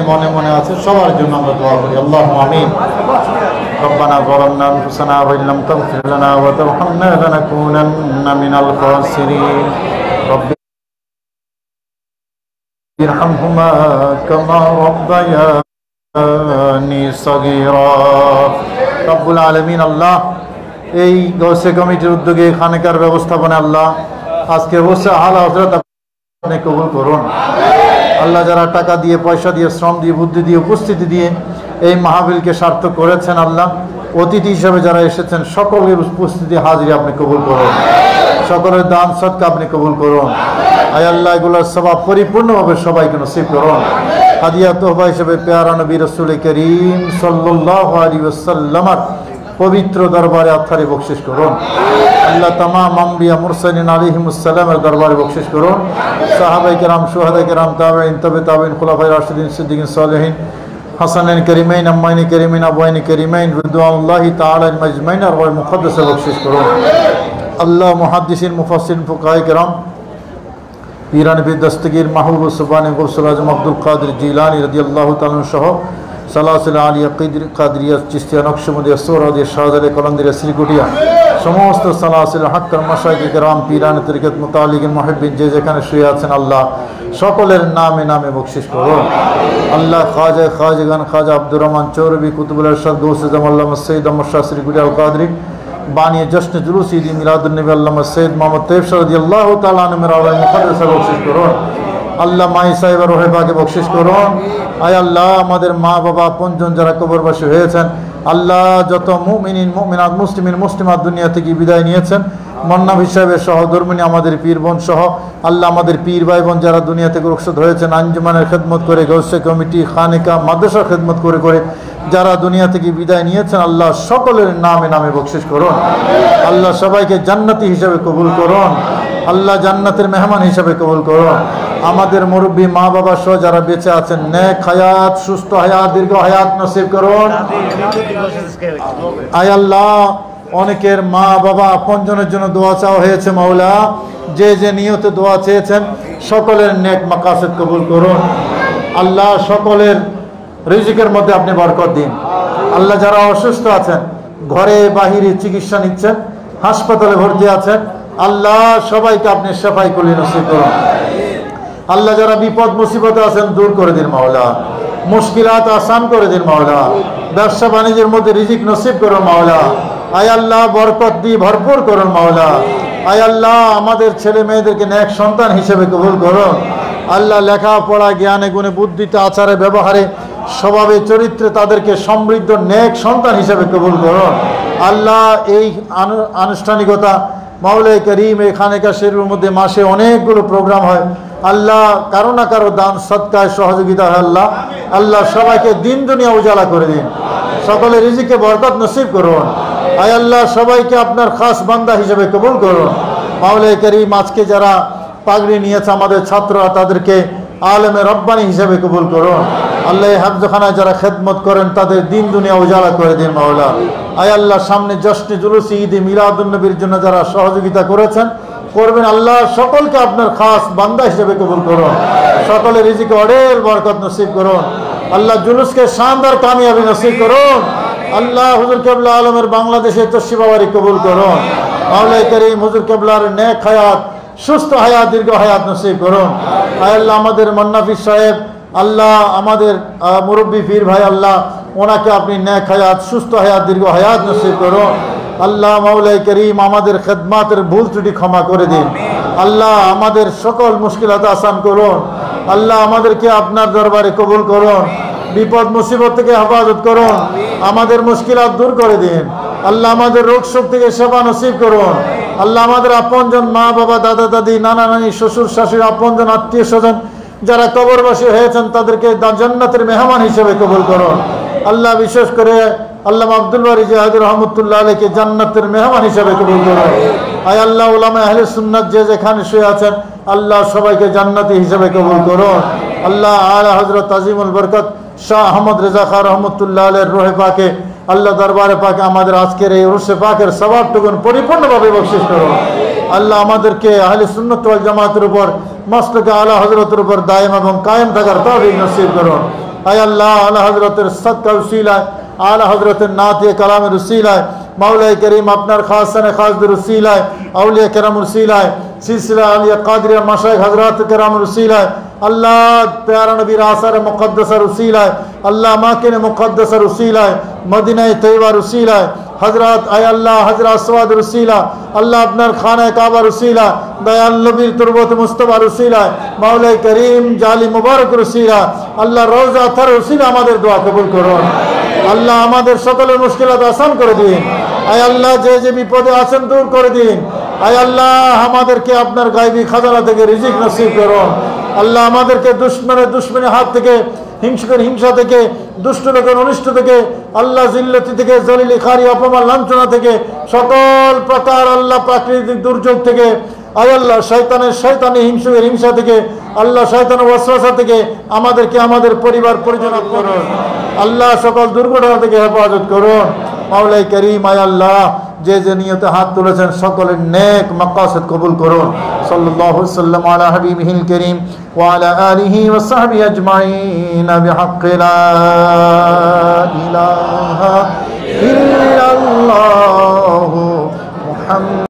মনে মনে আছে সবার জন্য আমরা দোয়া করি আল্লাহ আমিন ربنا ظلمنا انفسنا وان لم تغفر لنا وترحمنا لنكونن من الخاسرين رب ارحمهما كما ربياني صغيرا رب العالمين আল্লাহ এই গৌসে কমিটির উদ্যোগে খানেকার ব্যবস্থাপনা আল্লাহ আজকে বসে আলা হজরত আপনি কবুল করুন আল্লাহ যারা টাকা দিয়ে, পয়সা দিয়ে, শ্রম দিয়ে, বুদ্ধি দিয়ে, উপস্থিতি দিয়ে এই মাহবিলকে সার্থক করেছেন আল্লাহ, অতিথি হিসাবে যারা এসেছেন, সকলের উপস্থিতি হাজিরি আপনি কবুল করুন। সকলের দান সৎকা আপনি কবুল করুন। আয় আল্লাহ, এগুলোর সবাব পরিপূর্ণভাবে সবাইকে নসিব করুন। হাদিয়া তোহবা হিসেবে পেয়ারা নবী রসুল করিম সাল্লাহ আলী ওসাল্লামার পবিত্র দরবারে আত্মারে বকশিস করুন। আল্লাহ তামাম আম্বিয়া মুরসালিন আলিহিমুসাল্লামের দরবারে বকশিস করুন। সাহাবাই কেরাম সুহাদাই কেরাম তাবেইন তবে তাবেইন খুলাফাই রাশিদিন, সিদ্দিকিন সালেহিন, হাসানাইন করিমাইন, আম্মাইনি করিমিন আবাইনি করিমাইন রুদুল্লাহি তাআলাইন মাজমাইন, আর মুকদ্দাসে বকশিস করুন। আল্লাহ মুহাদ্দিসিন, মুফাসসিরিন, ফুকাহায়ে কেরাম পীরানবী দস্তগীর মাহবুব সুবানি গৌসুল আজম আব্দুল কাদের জিলানি রাদিয়াল্লাহু তাআলা সহ সালাসিল আলিয়া কিদর কাদরিয়া চিস্তিয়া নকশমদিয়া সোরাদিয়া শাহজালে কলন্দিয়া শ্রীকুটিয়া। সমস্ত সালাসিল হাক্কার মাসাইকে রাম পীরান, তরিকত মুতালিকিন মহিবিন যে যেখানে শুয়ে আছেন আল্লাহ, সকলের নামে নামে বকশিস করুন। আল্লাহ খাজা খাজগান খাজা আব্দুর রহমান চৌরবি, কুতুবুল আরশাদ গৌসুজম আল্লাহ সৈয়দ আহমদ শাহ শ্রীকুটিয়া আল কাদরি বানিয়ে জশ্ন জুলুস ঈদ মিলাদুলনবী আল্লাহ সৈয়দ মোহাম্মদ তৈব সরদি আল্লাহ তাআলা নামের আওয়াজ মুকদ্দাসে বকশিস করুন। আল্লাহ মাই সাহেব রোহেবাকে বকশিস করুন। আয় আল্লাহ, আমাদের মা বাবা পঞ্জন যারা কবরবাসী হয়েছেন, আল্লাহ যত মুমিনিন, মুমিনাত, মুসলিমিন, মুসলিমাত দুনিয়া থেকে বিদায় নিয়েছেন। মন্নাব হিসাবে সহধর্মিনী আমাদের পীর বোন সহ, আল্লাহ আমাদের পীর ভাই বোন যারা দুনিয়া থেকে রুখসত হয়েছেন, আঞ্জুমানের খেদমত করে, গৌসে কমিটি, খানিকা, মাদ্রাসার খেদমত করে করে যারা দুনিয়া থেকে বিদায় নিয়েছেন, আল্লাহ সকলের নামে নামে বকশিস করুন। আল্লাহ সবাইকে জান্নাতি হিসাবে কবুল করুন। আল্লাহ জান্নাতের মেহমান হিসাবে কবুল করুন। আমাদের মুরব্বী মা বাবা সহ যারা বেঁচে আছেন, নেক হায়াত, সুস্থ হায়াত, দীর্ঘ হায়াত নসিব করুন। আয় আল্লাহ, অনেকের মা বাবা আপনজনের জন্য দোয়া চাওয়া হয়েছে, মাওলা। যে যে নিয়তে দোয়া চেয়েছেন, সকলের নেক মাকাসেদ কবুল করুন। আল্লাহ, সকলের রিজিকের মধ্যে আপনি বরকত দিন। আল্লাহ, যারা অসুস্থ আছেন, ঘরে বাহিরে চিকিৎসা নিচ্ছেন, হাসপাতালে ভর্তি আছেন, আল্লাহ, সবাইকে আপনি সেফাই করলে নসিব করুন। আল্লাহ যারা বিপদ মুসিবতে আছেন, দূর করে দিন মাওলা। মুশকিলাত আসান করে দিন মাওলা। ব্যবসা বাণিজ্যের মধ্যে রিজিক নসিব করুন মাওলা। আয় আল্লাহ, বরকত দিয়ে ভরপুর করুন মাওলা। আয় আল্লাহ, আমাদের ছেলে মেয়েদেরকে ন্যাক সন্তান হিসেবে কবুল করুন আল্লাহ লেখাপড়া জ্ঞানে গুণে বুদ্ধিতে, আচারে, ব্যবহারে, স্বভাবে, চরিত্রে তাদেরকে সমৃদ্ধ নেক সন্তান হিসেবে কবুল করুন আল্লাহ এই আনুষ্ঠানিকতা মাওলাই করিম এই খানেকা শরীরের মধ্যে মাসে অনেকগুলো প্রোগ্রাম হয়। আল্লাহ কারও না কারও দান সৎকায় সহযোগিতা হয় আল্লাহ। আল্লাহ সবাইকে দিন, দুনিয়া উজালা করে দিন। সকলে রিজিকে বরকত নসিব করুন। আয় আল্লাহ, সবাইকে আপনার খাস বান্দা হিসেবে কবুল করুন। মাওলাই করিম, আজকে যারা পাগড়ি নিয়েছে আমাদের ছাত্ররা, তাদেরকে আলেমে রব্বানি হিসেবে কবুল করুন। আল্লাহ হাফজখানায় যারা খেদমত করেন, তাদের দিন, দুনিয়া উজালা করে দিন মাওলা আয় আল্লাহ, সামনে জশ্নে জুলুসি ঈদে মিলাদুন্নবীর জন্য যারা সহযোগিতা করেছেন করবেন আল্লাহ, সকলকে আপনার খাস বান্দা হিসেবে কবুল করুন। সকলে রিজিকে অডেল বরকত নসিব করুন। আল্লাহ জুলুসকে শানদার কামিয়াবি নসিব করুন। আল্লাহ হুজুর কেবলা আলমের বাংলাদেশে তসিবাবারি কবুল করুন। মাওলাই করিম হুজুর কেবলার নেক হায়াত, সুস্থ হায়াত, দীর্ঘ হায়াত নসিব করুন। আল্লাহ, আমাদের মন্নাফিস সাহেব, আল্লাহ আমাদের মুরব্বী পীর ভাই, আল্লাহ, ওনাকে আপনি ন্যাক হায়াত, সুস্থ হায়াত, দীর্ঘ হায়াত নসিব করুন। আল্লাহ মাওলাই করিম আমাদের খেদমাতের ভুল ত্রুটি ক্ষমা করে দিন। আল্লাহ আমাদের সকল মুশকিলাত আসান করুন। আল্লাহ আমাদেরকে আপনার দরবারে কবুল করুন। বিপদ মুসিবত থেকে হেফাজত করুন। আমাদের মুশকিলাত দূর করে দিন। আল্লাহ আমাদের রোগ শোক থেকে সেবা নসিব করুন। আল্লাহ আমাদের আপনজন মা বাবা দাদা দাদি নানা নানি শ্বশুর শাশুড়ি আপনজন আত্মীয় স্বজন যারা কবরবাসী হয়েছেন তাদেরকে জান্নাতের মেহমান হিসেবে কবুল করুন। আল্লাহ বিশেষ করে আল্লাহ আব্দুল বারি জাহাদ রহমতুল্লাহ আলীকে জান্নাতের মেহমান হিসেবে কবুল করুন। আয় আল্লাহ উলামা আহলে সুন্নাত যে যেখানে শুয়ে আছেন, আল্লাহ সবাইকে জান্নাতি হিসেবে কবুল করুন। আল্লাহ আলা হজরত আজিমুল বরকত শাহ আহমদ রেজা খা রহমতুল্লাহ আলের রোহে পাকে, আল্লাহ দরবারে পাকে আমাদের আজকের এই উরসে পাকের সবাবটুকুন পরিপূর্ণভাবে বকশিস করুন। আল্লাহ আমাদেরকে আহলে সুন্নত জামাতের উপর মস্তকে আলা হজরতের উপর দায়েম এবং কায়েম থাকার তৌফিক নসিব করুন। আয় আল্লাহ আল্লাহ হজরতের সৎকা উসিলায় আলা হজরতের নাতিয়ে কালামের উসিলায় মাওলাই করিম আপনার খাসানে খাসদের উসিলায় আউলিয়া কেরাম উসিলায় সিলসিলা আলিয়া কাদরিয়া মাসায় হজরত কেরাম উসিলায় আল্লাহ প্যারা নবীর আসার মুকদ্দসার উসিলায় আল্লাহ মাকিনে মুকদ্দসার উসিলায় মদিনায় তৈবার উসিলায় হজরত আয় আল্লাহ হজরত সওয়াদ রসিলা আল্লাহ আপনার খানায় কাবার রসিলা দয়াল নবীর তুরবত মুস্তফা রসিলা মাওলাই করিম জালি মুবারক রসিলা আল্লাহ রোজা থর রসিলা আমাদের দোয়া কবুল করুন আল্লাহ আমাদের সকলের মুশকিলাত আসান করে দিন। আয় আল্লাহ, যে যে বিপদে আছেন দূর করে দিন। আয় আল্লাহ, আমাদেরকে আপনার গাইবী খাজানা থেকে রিজিক নসিব করুন। আল্লাহ আমাদেরকে দুশ্মনের দুশ্মনের হাত থেকে হিংসকের হিংসা থেকে, দুষ্ট লোকের অনিষ্ট থেকে, আল্লাহ জিল্লতি থেকে, জলিলি খারি অপমান লাঞ্ছনা থেকে, সকল প্রকার আল্লাহ প্রাকৃতিক দুর্যোগ থেকে আয় আল্লাহ, শয়তানের শয়তানি হিংসকের হিংসা থেকে, আল্লাহ শয়তানের ওয়াসওয়াসা থেকে আমাদেরকে আমাদের পরিবার পরিচালনা করুন। আল্লাহ সকল দুর্ঘটনা থেকে হেফাজত করুন। মাওলাই করিম, আয় আল্লাহ, যে যে নিয়তে হাত তুলেছেন সকলের নেক মাকাসদ কবুল করুন। সাল্লাল্লাহু সাল্লাম আলা হাবিবিহিল করিম ওয়া আলা আলিহি ওয়া সাহবিহি আজমাইন। বিহাক্কি লা ইলাহা ইল্লাল্লাহু মুহাম্মদ